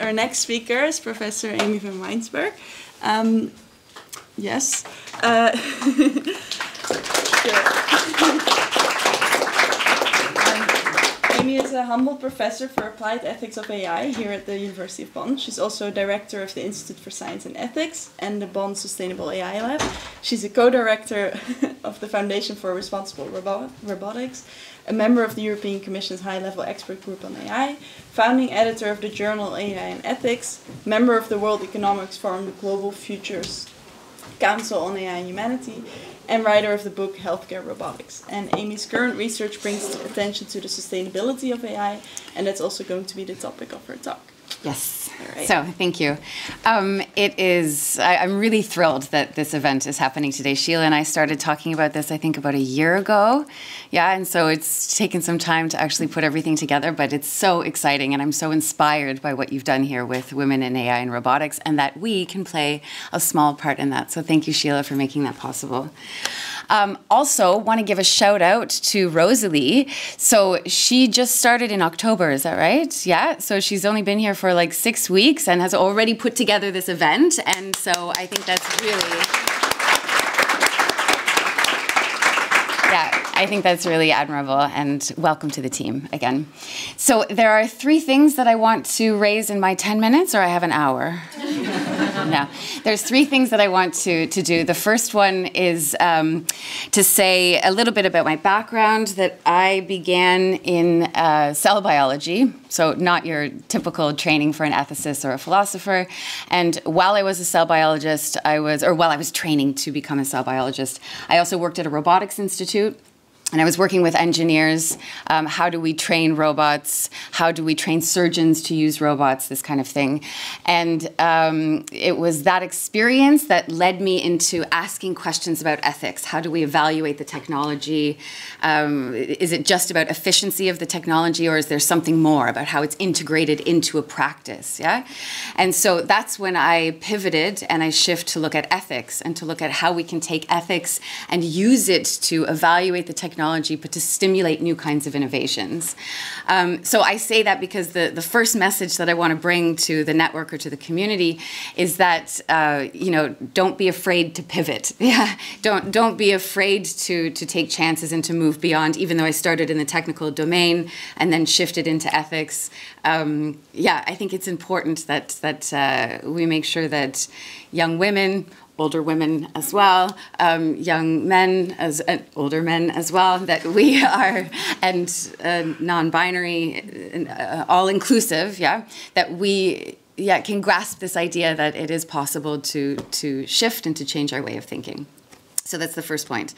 our next speaker is Professor Aimee van Wynsberghe. Um, yes. Uh, Aimee is a Humboldt professor for applied ethics of AI here at the University of Bonn. She's also director of the Institute for Science and Ethics and the Bonn Sustainable AI Lab. She's a co-director of the Foundation for Responsible Robo Robotics a member of the European Commission's high level expert group on AI, founding editor of the journal AI and Ethics, member of the World Economics Forum, the Global Futures Council on AI and Humanity, and writer of the book Healthcare Robotics. And Aimee's current research brings attention to the sustainability of AI, and that's also going to be the topic of her talk. Yes. Right. So, thank you. Um, it is, I, am really thrilled that this event is happening today. Sheila and I started talking about this, I think, about a year ago. Yeah, and so it's taken some time to actually put everything together, but it's so exciting, and I'm so inspired by what you've done here with women in AI and robotics, and that we can play a small part in that. So, thank you, Sheila, for making that possible. Um, also, want to give a shout out to Rosalie. So she just started in October, is that right? Yeah. So she's only been here for like six weeks and has already put together this event. And so I think that's really. Yeah, I think that's really admirable and welcome to the team again. So there are three things that I want to raise in my 10 minutes, or I have an hour. no, there's three things that I want to, to do. The first one is um, to say a little bit about my background, that I began in uh, cell biology, so not your typical training for an ethicist or a philosopher. And while I was a cell biologist, I was, or while I was training to become a cell biologist, I also worked at a robotics institute and I was working with engineers. Um, how do we train robots? How do we train surgeons to use robots? This kind of thing. And um, it was that experience that led me into asking questions about ethics. How do we evaluate the technology? Um, is it just about efficiency of the technology, or is there something more about how it's integrated into a practice? Yeah. And so that's when I pivoted and I shift to look at ethics and to look at how we can take ethics and use it to evaluate the technology technology, but to stimulate new kinds of innovations. Um, so I say that because the, the first message that I want to bring to the network or to the community is that uh, you know don't be afraid to pivot. Yeah, don't don't be afraid to to take chances and to move beyond. Even though I started in the technical domain and then shifted into ethics, um, yeah, I think it's important that that uh, we make sure that young women older women as well, um, young men as uh, older men as well, that we are, and uh, non-binary, uh, all inclusive, yeah, that we yeah can grasp this idea that it is possible to to shift and to change our way of thinking. So that's the first point.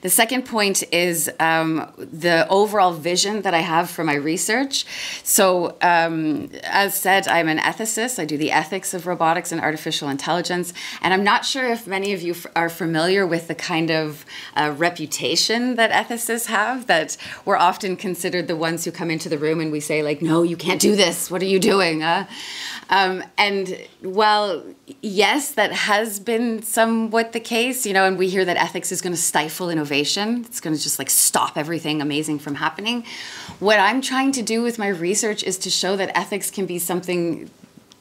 The second point is um, the overall vision that I have for my research. So, um, as said, I'm an ethicist. I do the ethics of robotics and artificial intelligence. And I'm not sure if many of you are familiar with the kind of uh, reputation that ethicists have, that we're often considered the ones who come into the room and we say, like, no, you can't do this. What are you doing? Uh? Um, and well, yes, that has been somewhat the case, you know, and we hear that ethics is going to stifle innovation. It's going to just like stop everything amazing from happening. What I'm trying to do with my research is to show that ethics can be something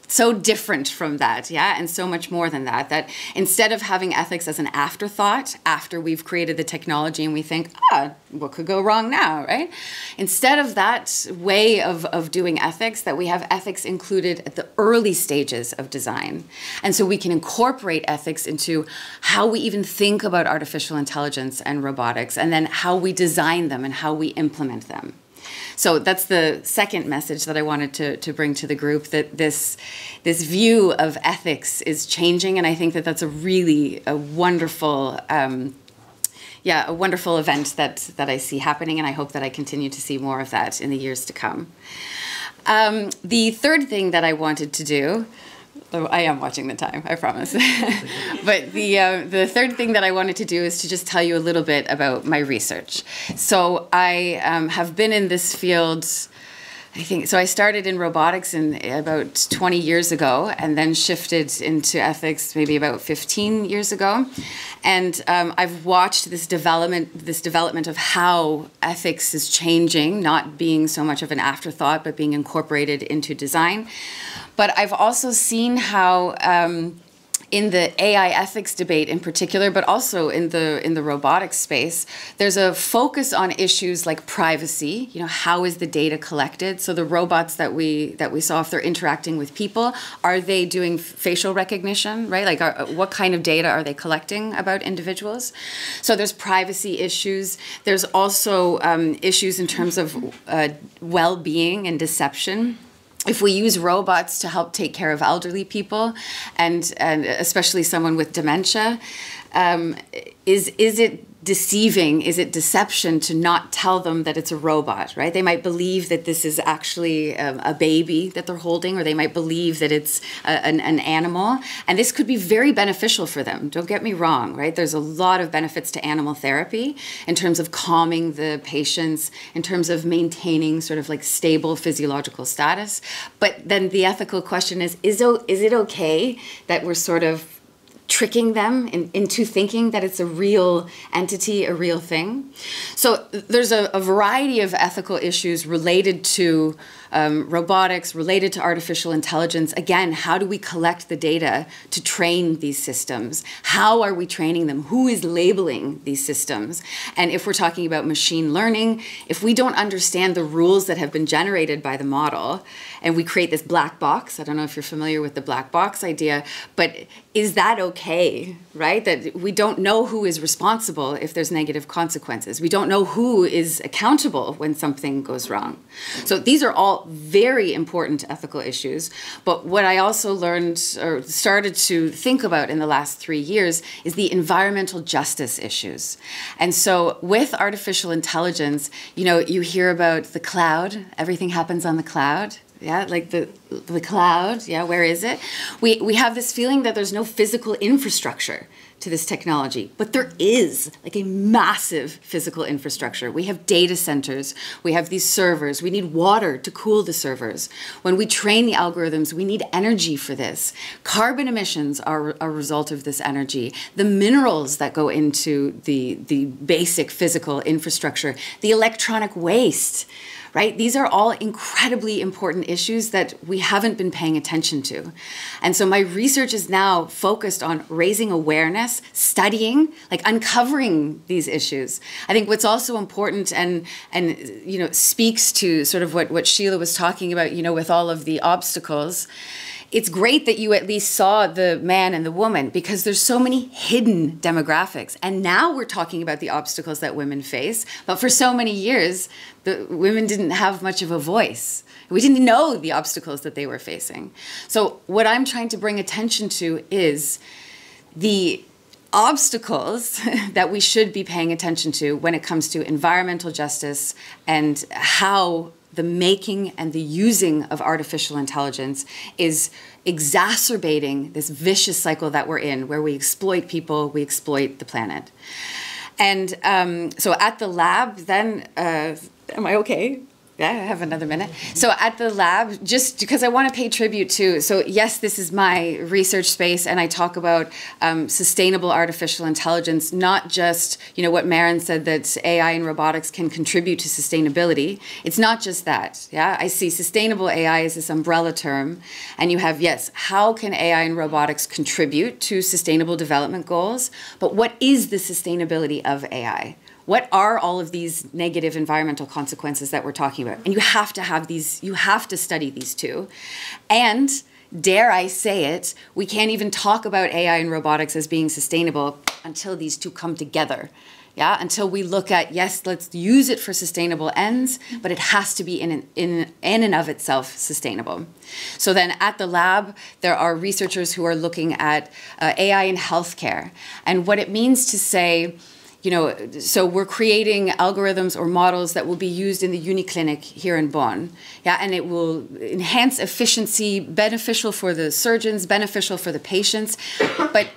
so different from that, yeah, and so much more than that. That instead of having ethics as an afterthought after we've created the technology and we think, ah, what could go wrong now, right? Instead of that way of, of doing ethics, that we have ethics included at the early stages of design. And so we can incorporate ethics into how we even think about artificial intelligence and robotics, and then how we design them and how we implement them. So that's the second message that I wanted to, to bring to the group that this, this view of ethics is changing. And I think that that's a really a wonderful. Um, yeah, a wonderful event that, that I see happening, and I hope that I continue to see more of that in the years to come. Um, the third thing that I wanted to do I am watching the time, I promise. but the, uh, the third thing that I wanted to do is to just tell you a little bit about my research. So I um, have been in this field I think so. I started in robotics in about 20 years ago, and then shifted into ethics maybe about 15 years ago. And um, I've watched this development, this development of how ethics is changing, not being so much of an afterthought, but being incorporated into design. But I've also seen how. Um, in the AI ethics debate in particular, but also in the in the robotics space, there's a focus on issues like privacy. You know, how is the data collected? So the robots that we that we saw, if they're interacting with people, are they doing facial recognition? Right, like are, what kind of data are they collecting about individuals? So there's privacy issues. There's also um, issues in terms of uh, well-being and deception if we use robots to help take care of elderly people and, and especially someone with dementia, um, is, is it deceiving? Is it deception to not tell them that it's a robot, right? They might believe that this is actually a, a baby that they're holding, or they might believe that it's a, an, an animal. And this could be very beneficial for them. Don't get me wrong, right? There's a lot of benefits to animal therapy in terms of calming the patients, in terms of maintaining sort of like stable physiological status. But then the ethical question is is, is it okay that we're sort of tricking them in, into thinking that it's a real entity, a real thing. So there's a, a variety of ethical issues related to um, robotics, related to artificial intelligence. Again, how do we collect the data to train these systems? How are we training them? Who is labeling these systems? And if we're talking about machine learning, if we don't understand the rules that have been generated by the model, and we create this black box, I don't know if you're familiar with the black box idea, but is that okay, right? That we don't know who is responsible if there's negative consequences. We don't know who is accountable when something goes wrong. So these are all very important ethical issues. But what I also learned or started to think about in the last three years is the environmental justice issues. And so with artificial intelligence, you know, you hear about the cloud, everything happens on the cloud yeah like the the cloud. Yeah where is it? We we have this feeling that there's no physical infrastructure to this technology but there is like a massive physical infrastructure. We have data centers. We have these servers. We need water to cool the servers. When we train the algorithms we need energy for this. Carbon emissions are a result of this energy. The minerals that go into the the basic physical infrastructure the electronic waste right? These are all incredibly important issues that we haven't been paying attention to. And so my research is now focused on raising awareness, studying, like uncovering these issues. I think what's also important and and you know speaks to sort of what what Sheila was talking about, you know, with all of the obstacles it's great that you at least saw the man and the woman because there's so many hidden demographics. And now we're talking about the obstacles that women face. But for so many years, the women didn't have much of a voice. We didn't know the obstacles that they were facing. So what I'm trying to bring attention to is the obstacles that we should be paying attention to when it comes to environmental justice and how the making and the using of artificial intelligence is exacerbating this vicious cycle that we're in, where we exploit people, we exploit the planet. And um, so at the lab, then, uh, am I okay? Yeah, I have another minute. So at the lab, just because I want to pay tribute to, so yes, this is my research space, and I talk about um, sustainable artificial intelligence, not just you know what Maren said that AI and robotics can contribute to sustainability. It's not just that. Yeah, I see sustainable AI as this umbrella term, and you have yes, how can AI and robotics contribute to sustainable development goals? But what is the sustainability of AI? What are all of these negative environmental consequences that we're talking about? And you have to have these, you have to study these two. And dare I say it, we can't even talk about AI and robotics as being sustainable until these two come together. Yeah, until we look at yes, let's use it for sustainable ends, but it has to be in in in and of itself sustainable. So then, at the lab, there are researchers who are looking at uh, AI in healthcare and what it means to say you know, so we're creating algorithms or models that will be used in the Uniclinic here in Bonn. Yeah, and it will enhance efficiency, beneficial for the surgeons, beneficial for the patients. But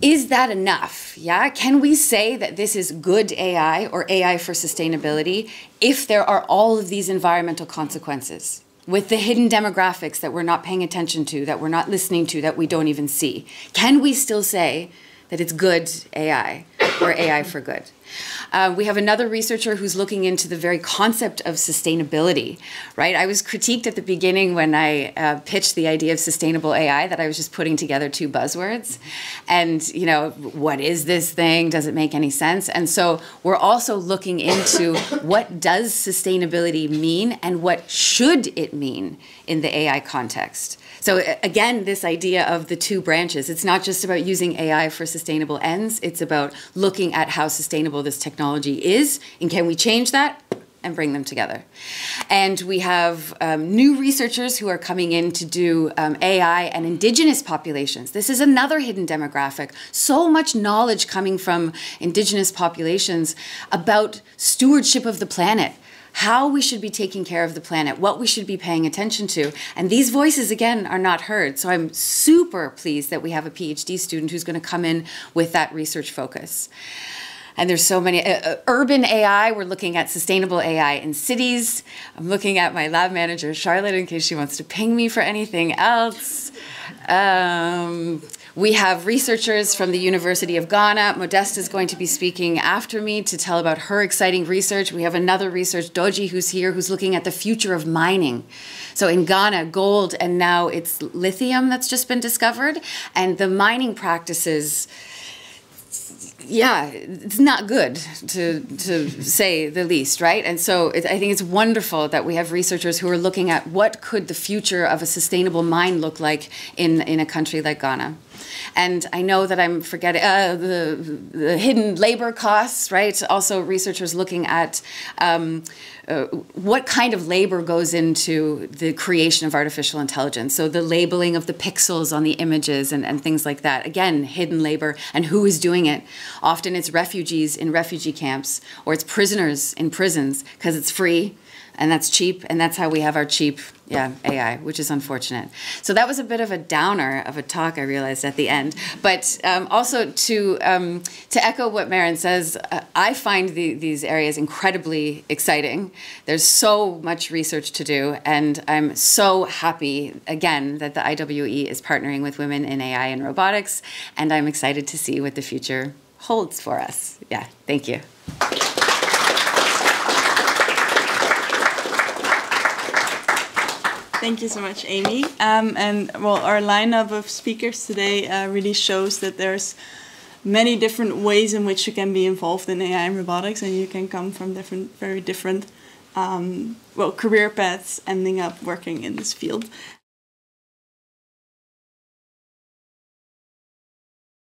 is that enough? Yeah. Can we say that this is good AI or AI for sustainability if there are all of these environmental consequences? With the hidden demographics that we're not paying attention to, that we're not listening to, that we don't even see. Can we still say that it's good AI or AI for good? Uh, we have another researcher who's looking into the very concept of sustainability, right? I was critiqued at the beginning when I uh, pitched the idea of sustainable AI that I was just putting together two buzzwords. And, you know, what is this thing? Does it make any sense? And so we're also looking into what does sustainability mean and what should it mean in the AI context. So again, this idea of the two branches, it's not just about using AI for sustainable ends, it's about looking at how sustainable this technology is and can we change that and bring them together. And we have um, new researchers who are coming in to do um, AI and indigenous populations. This is another hidden demographic. So much knowledge coming from indigenous populations about stewardship of the planet, how we should be taking care of the planet, what we should be paying attention to. And these voices, again, are not heard. So I'm super pleased that we have a PhD student who's going to come in with that research focus. And there's so many. Uh, uh, urban AI, we're looking at sustainable AI in cities. I'm looking at my lab manager, Charlotte, in case she wants to ping me for anything else. Um, we have researchers from the University of Ghana. Modesta is going to be speaking after me to tell about her exciting research. We have another research, Doji, who's here, who's looking at the future of mining. So in Ghana, gold, and now it's lithium that's just been discovered. And the mining practices yeah, it's not good to to say the least, right? And so it, I think it's wonderful that we have researchers who are looking at what could the future of a sustainable mine look like in in a country like Ghana. And I know that I'm forgetting uh, the, the hidden labor costs, right? Also, researchers looking at um, uh, what kind of labor goes into the creation of artificial intelligence. So, the labeling of the pixels on the images and, and things like that. Again, hidden labor and who is doing it. Often it's refugees in refugee camps or it's prisoners in prisons because it's free and that's cheap and that's how we have our cheap yeah ai which is unfortunate. So that was a bit of a downer of a talk i realized at the end. But um, also to um, to echo what Maren says uh, i find the, these areas incredibly exciting. There's so much research to do and i'm so happy again that the iwe is partnering with women in ai and robotics and i'm excited to see what the future holds for us. Yeah thank you Thank you so much, Aimee. Um, and well, our lineup of speakers today uh, really shows that there's many different ways in which you can be involved in AI and robotics, and you can come from different, very different, um, well, career paths, ending up working in this field.